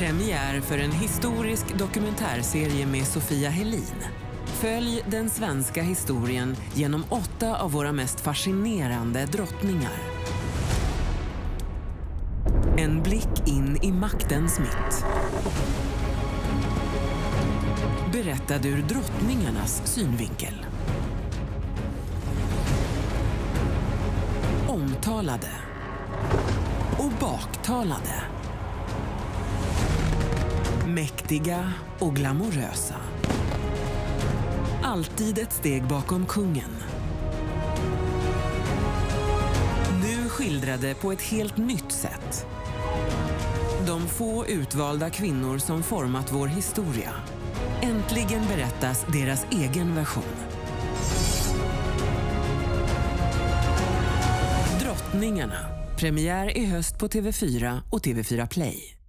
Premiär för en historisk dokumentärserie med Sofia Helin. Följ den svenska historien genom åtta av våra mest fascinerande drottningar. En blick in i maktens mitt. Berättad ur drottningarnas synvinkel. Omtalade och baktalade. Mäktiga och glamorösa. Alltid ett steg bakom kungen. Nu skildrade på ett helt nytt sätt. De få utvalda kvinnor som format vår historia. Äntligen berättas deras egen version. Drottningarna. Premiär i höst på TV4 och TV4 Play.